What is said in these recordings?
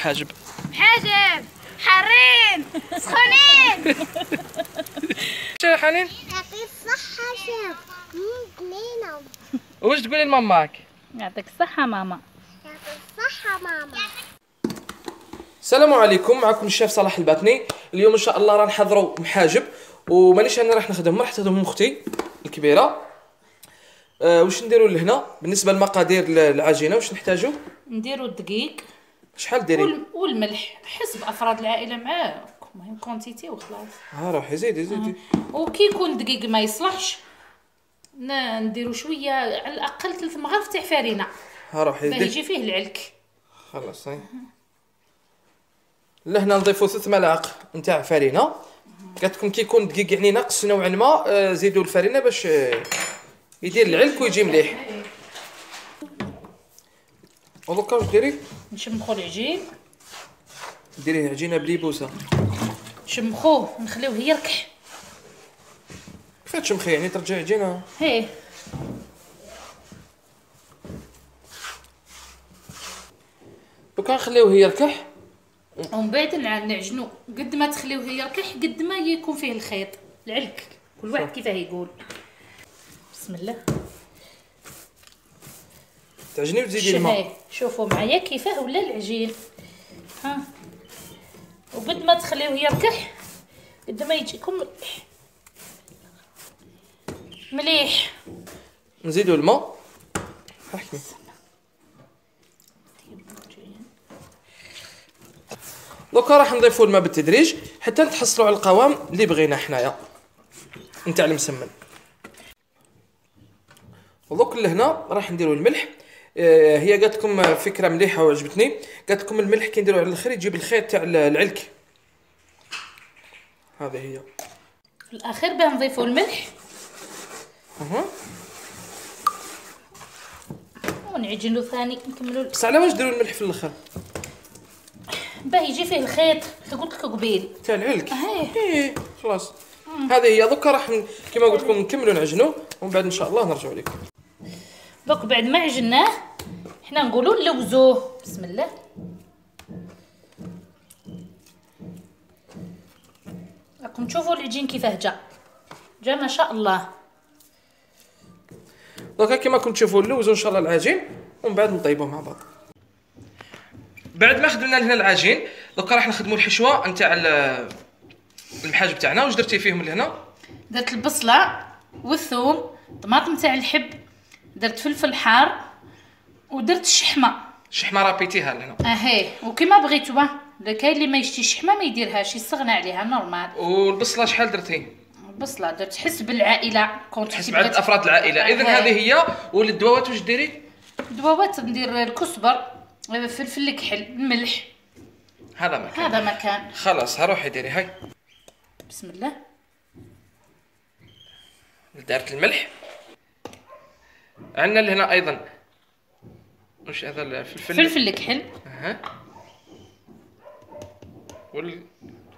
حاجب. حاجب حارين سخونين. شو حنين؟ يعطيك الصحة مم، قليلة واش تقولي لماماك؟ يعطيك الصحة ماما. يعطيك الصحة ماما السلام عليكم معكم الشيف صلاح الباتني اليوم إن شاء الله راح نحضروا محاجب ومانيش أنا راح نخدم راح تخدم أختي الكبيرة. أه واش نديروا لهنا؟ بالنسبة للمقادير العجينه واش نحتاجوا نديرو الدقيق. شحال ديري وال- والملح حسب أفراد العائلة معاك. المهم quantité وخلاص. ها روحي زيدي زيدي وكي يكون الدقيق ما يصلحش نديرو شوية على الأقل ثلاث مغارف تاع فرينه ها روحي باه دير يجي فيه العلك. خلاص هاي لهنا نضيفوا ثلاث ملاعق نتاع فرينه قالت لكم كي يكون الدقيق يعني ناقص نوعا ما آه، زيدوا الفرينه باش آه، يدير العلك ويجي مليح. ودوكا واش ديري؟ نشمخو العجين. ديري عجينة بليبوسة. نشمخوه نخليوه يركح كيفاش تشمخي؟ يعني ترجع عجينة؟ هيه دوكا نخليوه يركح ومن بعد نع- نعجنو. قد ما تخليوه يركح قد ما يكون فيه الخيط. العلك. كل واحد كيفاه يقول. بسم الله. تعجني وتزيدي الماء. شوفوا معايا كيفاه ولا العجين. ها. وقد ما تخليوه يركح قد ما يجيكم مليح. مليح. نزيدوا الماء. احكي دوكا راح نضيفوا الماء بالتدريج حتى نتحصلوا على القوام اللي بغينا حنايا. نتاع المسمن. ودوك لهنا راح نديروا الملح. هي قالت لكم فكرة مليحة وعجبتني. قالت لكم الملح كي نديروا على الآخر يجيب الخيط تاع العلك. هذه هي. في الأخير باه نضيفوا الملح. أها. ونعجنوا ثاني نكملوا بس على واش ديروا الملح في الآخر باه يجي فيه الخيط. قلت لك قبيل. تاع العلك؟ إيه خلاص. هذه هي. دوكا راح كما قلت لكم نكملوا نعجنوا ومن بعد إن شاء الله نرجعوا لكم. دوك بعد ما عجناه حنا نقولوا نلوزوه بسم الله. راكم تشوفوا العجين كيفاه جا. جا ما شاء الله. دوكا كما كنتم تشوفوا نلوزوا ان شاء الله العجين ومن بعد نطيبوه مع بعض. بعد ما خدمنا لهنا العجين دوكا راح نخدموا الحشوة نتاع ال- المحاجب تاعنا واش درتي فيهم لهنا؟ درت البصلة والثوم طماطم تاع الحب درت فلفل حار ودرت الشحمه شحمة رابيتيها لهنا. أهي وكما بغيتوا كاين اللي ما يشتي الشحمه ما يديرهاش يستغنى عليها normal. والبصلة شحال درتي؟ البصلة درت حسب العائله كنت حسب عدد أفراد العائلة. اذا. هذه هي والدواوات واش ديري؟ دواوات ندير الكزبر فلفل الكحل الملح هذا ما كان هذا مكان. خلاص هروحي ديري هاي. بسم الله. دارت الملح. عندنا لهنا أيضا. وش هذا الفلفل فلفل الكحل. أها. وال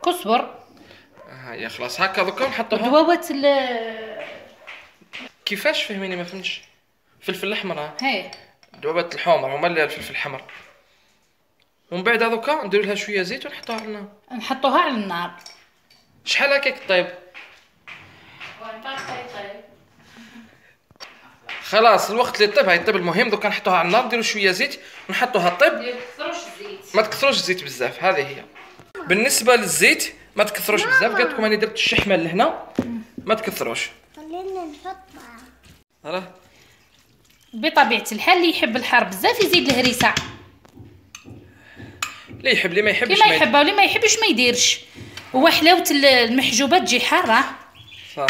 كزبر. أها يا خلاص. هكا دوكا نحطوها دواوات ال كيفاش فهميني؟ ما فهمتش. فلفل الاحمر ها؟ هاي دوابات الحمر. هما اللي الفلفل الحمر ومن بعد هذوكا نديرو لها شوية زيت ونحطوها على النار. نحطوها على النار. شحال هكاك طيب. خلاص الوقت اللي طيب هاي طيب المهم دوكا نحطوها على النار نديرو شوية زيت ونحطوها طيب. الزيت. ما تكثروش الزيت بزاف هذه هي. بالنسبة للزيت ما تكثروش بزاف. قالت لكم راني درت الشحمه لهنا. ما تكثروش. خلينا نحطها. راه بطبيعة الحال اللي يحب الحار بزاف يزيد الهريسة. اللي يحب اللي ما يحبش كيما ما يحب واللي ما يحبش ما يديرش. هو حلاوة ال- المحجوبه تجي حارة. صح.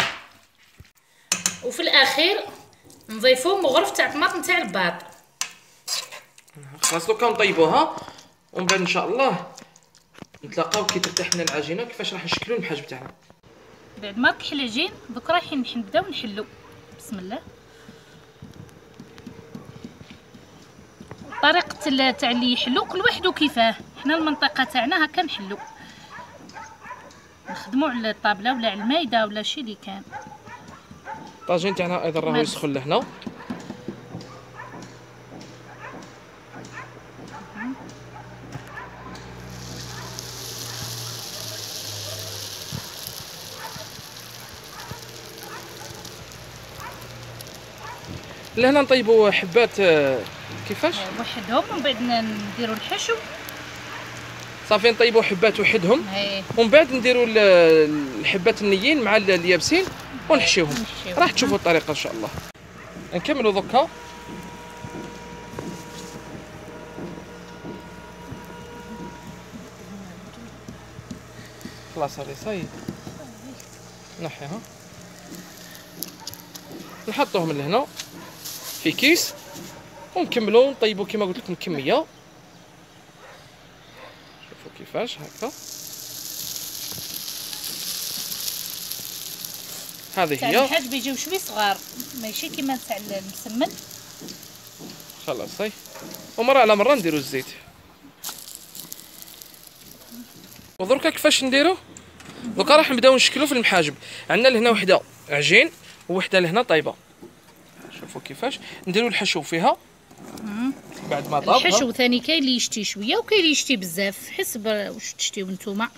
وفي الأخير نضيفوا مغرف تاع طماطم تاع الباط. خلاص دوكا نطيبوها ومن بعد إن شاء الله نتلاقاو كي ترتاح لنا العجينة كيفاش راح نشكلوا المحاجب تاعنا. بعد ما كحل العجين دوك رايحين نبداو نحلو. بسم الله. طريقة ال- تاع اللي يحلو كل واحد وكيفاه. حنا المنطقة تاعنا هكا نحلو. نخدمو على الطابلة ولا على المايدة ولا شي اللي كان. الطاجين تاعنا أيضا راه يسخن لهنا. لهنا نطيبوا حبات آه، كيفاش؟ آه، وحدهم ومن بعد نديروا الحشو. صافي نطيبوا حبات وحدهم. هاي ومن بعد نديروا ال- الحبات النيين مع ال- اليابسين ونحشيوهم نحشيوهم. راح تشوفوا الطريقة إن شاء الله. نكملوا دوكا. خلاص هذه صاي نحيها نحطوهم لهنا في كيس. ونكملوا. نطيبوا كما قلت لكم كمية. كيفاش هكا هذه تاع هي الحاج بيجيو شوي صغار ماشي كيما تاع المسمن خلاص صاي ومرة على مرة نديرو الزيت ودركا كيفاش نديرو دركا راح نبداو نشكلو في المحاجب عندنا لهنا وحده عجين وحده لهنا طايبه شوفوا كيفاش نديرو الحشو فيها بعد ما طاب الحشو ثاني كاين اللي يشتي شوية وكاين اللي يشتي بزاف. حسب واش تشتيو نتوما.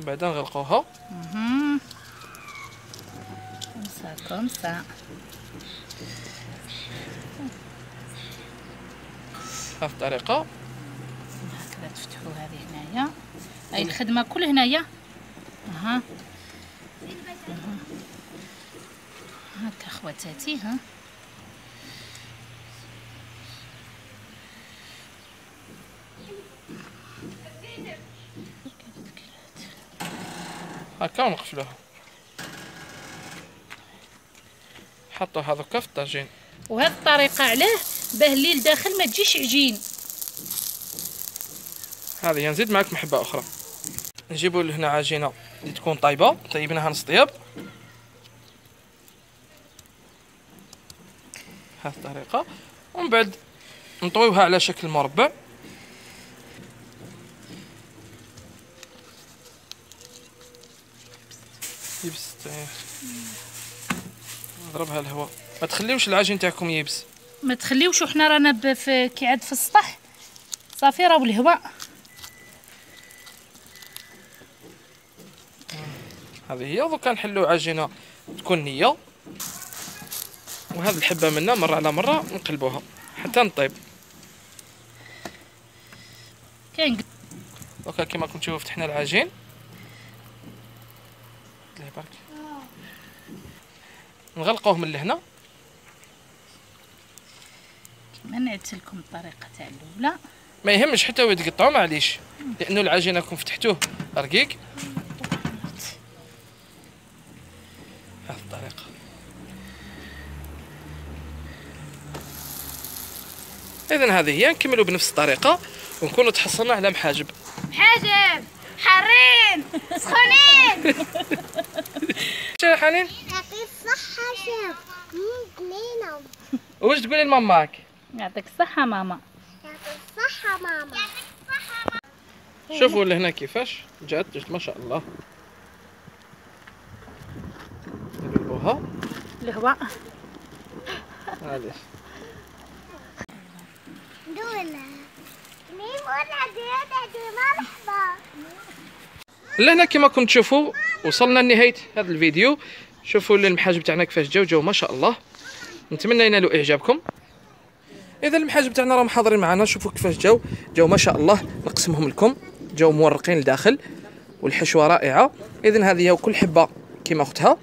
بعدا نغلقوها. comme ça comme ça. بهذه الطريقة. هكذا تفتحوا هذه هنايا. هاي الخدمة كل هنايا. أها. هكا خواتاتي ها. هكا ونقفلوها. حطوا هذوكا في الطاجين وهذه الطريقة علاه باه اللي لداخل ما تجيش عجين. هذه نزيد معكم حبه أخرى. نجيبوا لهنا عجينة اللي تكون طايبة طيبناها نص طياب. هذه الطريقة. ومن بعد نطويوها على شكل مربع. يبس إيه. نضربها الهواء. ما تخليوش العجين تاعكم يبس. ما تخليوش وحنا رانا في كيعاد في السطح. صافي راهو الهواء. هذه هي ودوكا نحلو عجينة تكون نية. وهذه الحبه منا مرة على مرة نقلبوها حتى نطيب. كاين دوكا كيما راكم تشوفوا فتحنا العجين. الله يبارك. نغلقوه من لهنا. ما نعدت لكم الطريقة تاع الأولى. ما يهمش حتى هو يتقطعوا معليش. لأنه العجين راكم فتحتوه. رقيق هذه الطريقة. اذا هذه هي نكملوا بنفس الطريقة ونكونوا تحصلنا على محاجب. حاجب حارين سخونين. شو حنين؟ يعطيك جنينة واش تقولي لماماك؟ يعطيك الصحه ماما. يعطيك الصحة ماما. شوفوا لهنا كيفاش جات جات ما شاء الله. نقلبوها. الهواء. معليش لهنا كما كنتم تشوفوا وصلنا لنهاية هذا الفيديو. شوفوا المحاجب تاعنا كيفاش جاو جاو ما شاء الله. نتمنى ينالوا إعجابكم. إذا المحاجب تاعنا راهم حاضرين معنا شوفوا كيفاش جاو. جاو ما شاء الله نقسمهم لكم. جاو مورقين لداخل والحشوة رائعة. إذا هذه هي كل حبة كما اختها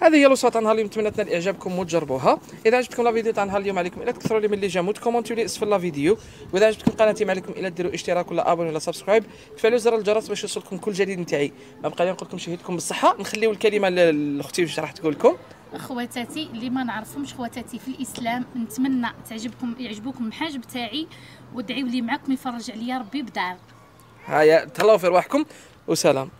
هذه هي الوصفة تاع نهار اليوم نتمنى تنال إعجابكم وتجربوها. إذا عجبتكم la vidéo تاع نهار اليوم عليكم الا تكثروا لي من les j'aime وتكومونتيو لي اسفل la vidéo. وإذا عجبتكم قناتي ما عليكم إلا ديروا اشتراك ولا abonner ولا subscribe. تفعلوا زر الجرس باش يوصلكم كل جديد نتاعي. ما بقى لي نقول لكم شهيتكم بالصحة. نخليو الكلمة لأختي واش راح تقول لكم. خواتاتي اللي ما نعرفهمش خواتاتي في الإسلام نتمنى تعجبكم يعجبوكم المحاجب تاعي وادعيوا لي معاكم يفرج عليا ربي بدار. هيا تهلاو في رواحكم وسلام.